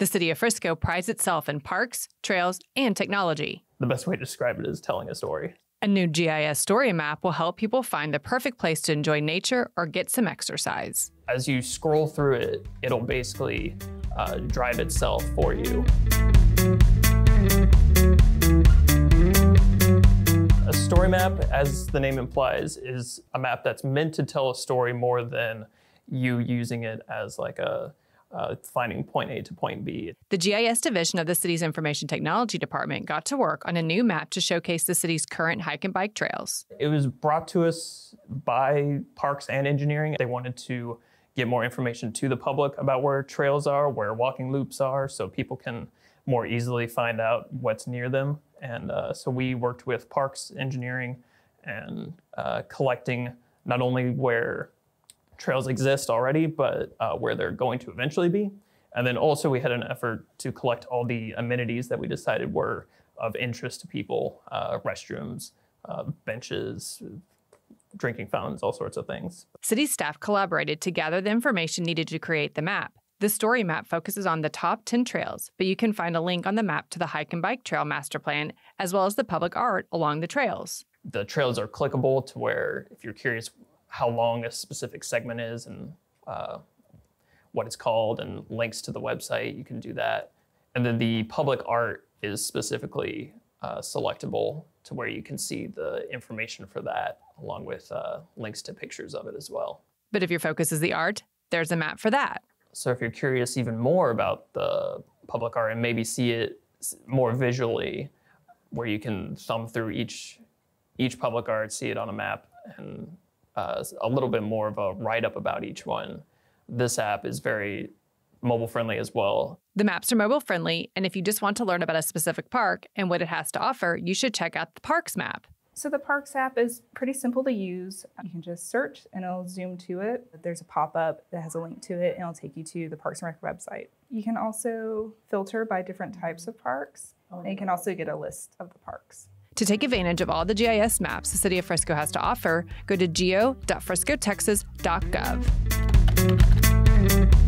The city of Frisco prides itself in parks, trails, and technology. The best way to describe it is telling a story. A new GIS story map will help people find the perfect place to enjoy nature or get some exercise. As you scroll through it, it'll basically uh, drive itself for you. A story map, as the name implies, is a map that's meant to tell a story more than you using it as like a uh, finding point A to point B. The GIS division of the city's information technology department got to work on a new map to showcase the city's current hike and bike trails. It was brought to us by Parks and Engineering. They wanted to get more information to the public about where trails are, where walking loops are, so people can more easily find out what's near them. And uh, so we worked with Parks Engineering and uh, collecting not only where trails exist already, but uh, where they're going to eventually be. And then also we had an effort to collect all the amenities that we decided were of interest to people, uh, restrooms, uh, benches, drinking fountains, all sorts of things. City staff collaborated to gather the information needed to create the map. The story map focuses on the top 10 trails, but you can find a link on the map to the hike and bike trail master plan, as well as the public art along the trails. The trails are clickable to where if you're curious how long a specific segment is and uh, what it's called and links to the website, you can do that. And then the public art is specifically uh, selectable to where you can see the information for that along with uh, links to pictures of it as well. But if your focus is the art, there's a map for that. So if you're curious even more about the public art and maybe see it more visually, where you can thumb through each each public art, see it on a map, and uh, a little bit more of a write up about each one. This app is very mobile friendly as well. The maps are mobile friendly, and if you just want to learn about a specific park and what it has to offer, you should check out the Parks map. So the Parks app is pretty simple to use. You can just search and it'll zoom to it. There's a pop-up that has a link to it and it'll take you to the Parks and Rec website. You can also filter by different types of parks and you can also get a list of the parks. To take advantage of all the GIS maps the City of Frisco has to offer, go to geo.friscotexas.gov.